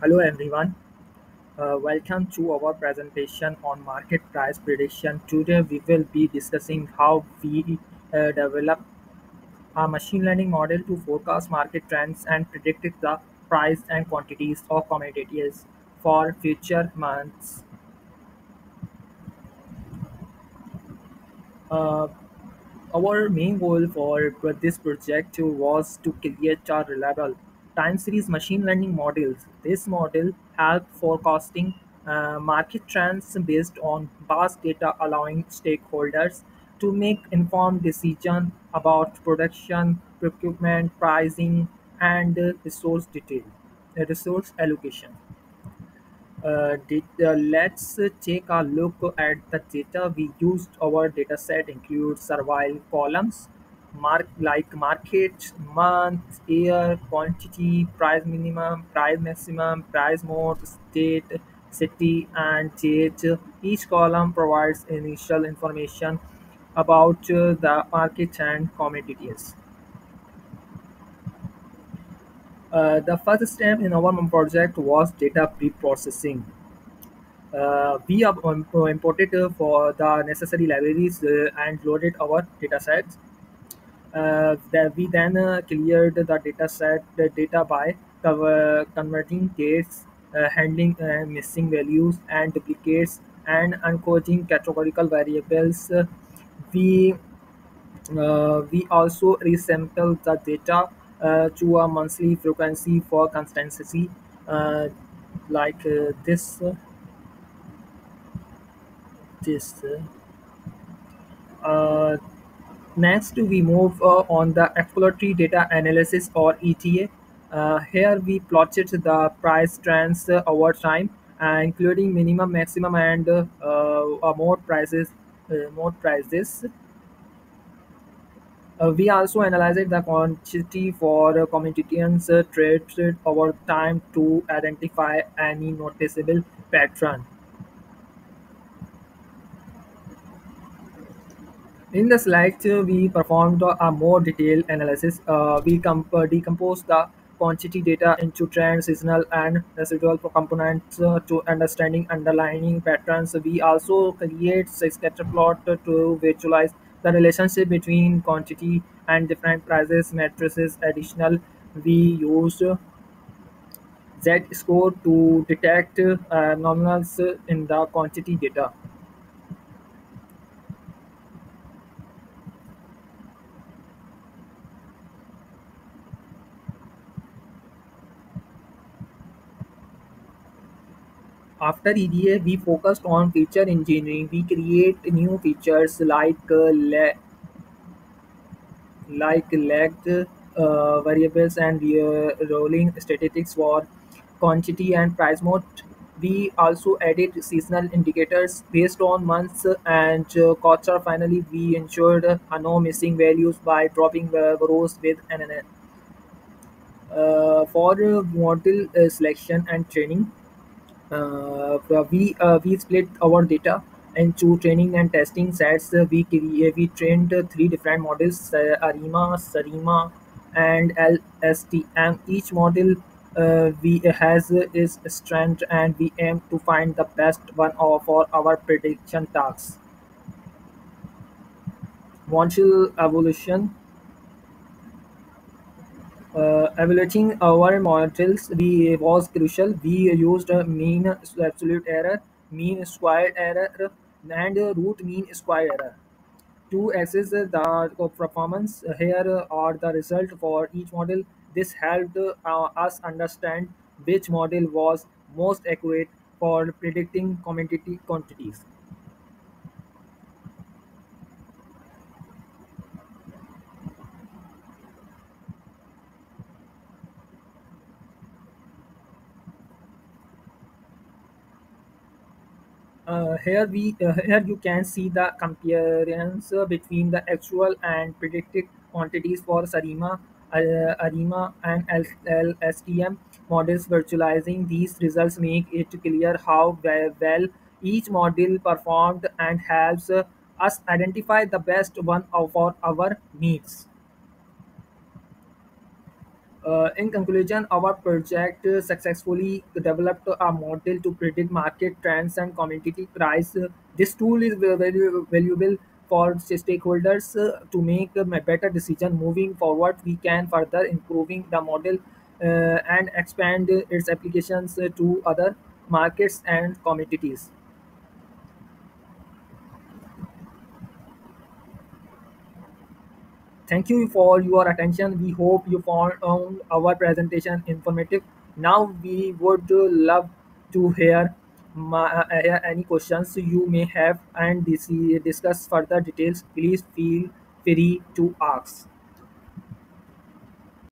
Hello everyone, uh, welcome to our presentation on market price prediction. Today we will be discussing how we uh, develop a machine learning model to forecast market trends and predict the price and quantities of commodities for future months. Uh, Our main goal for this project was to create a reliable time series machine learning models. This model help forecasting uh, market trends based on past data, allowing stakeholders to make informed decisions about production, procurement, pricing, and uh, resource detail, uh, resource allocation. Uh, did, uh, let's take a look at the data we used. Our dataset includes survival columns, mark like market, month, year, quantity, price minimum, price maximum, price mode, state, city, and date. Each column provides initial information about uh, the market and commodities. Uh, the first step in our project was data pre-processing. Uh, we have imported uh, for the necessary libraries uh, and loaded our datasets. Uh, that we then uh, cleared the dataset the data by cover, converting dates, uh, handling missing values and duplicates, and encoding categorical variables. We we also resample the data to a monthly frequency for consistency, like this. This. Uh, Next, we move uh, on the exploratory data analysis or EDA. Uh, here we plotted the price trends uh, over time, including minimum, maximum, and mode prices. Mode prices. Uh, we also analyzed the quantity for uh, commodities uh, traded over time to identify any noticeable pattern. In the slides, we performed a more detailed analysis. Uh, we uh, decomposed the quantity data into trend, seasonal, and residual components uh, to understanding underlying patterns. We also create a scatter plot to visualize the relationship between quantity and different prices matrices. Additional, we used Z-score to detect uh, anomalies in the quantity data. After EDA, we focused on feature engineering. We create new features like uh, like lagged uh, variables and uh, rolling statistics for quantity and price mode. We also added seasonal indicators based on months and uh, quarter. Finally, we ensured uh, no missing values by dropping uh, rows with an uh, for model uh, selection and training. Uh, we uh, we split our data into training and testing sets. Uh, we we trained uh, three different models: uh, ARIMA, SARIMA, and LSTM. Each model uh, we has uh, its strength, and we aim to find the best one for our prediction tasks. Module evolution. Uh, evaluating our models we was crucial. We used mean absolute error, mean squared error, and root mean square error to assess the performance. Here are the result for each model. This helped uh, us understand which model was most accurate for predicting commodity quantities. Here we uh, here you can see the comparison between the actual and predicted quantities for Sarima, uh, Arima, and LSTM models. Virtualizing these results make it clear how well each model performed and helps uh, us identify the best one of- for our needs. Uh, in conclusion, our project successfully developed a model to predict market trends and commodity price. This tool is very valuable for stakeholders uh, to make a better decision moving forward. We can further improving the model uh, and expand its applications to other markets and commodities. Thank you for your attention. We hope you found our presentation informative. Now we would love to hear my, uh, any questions you may have and dis- discuss further details. Please feel free to ask.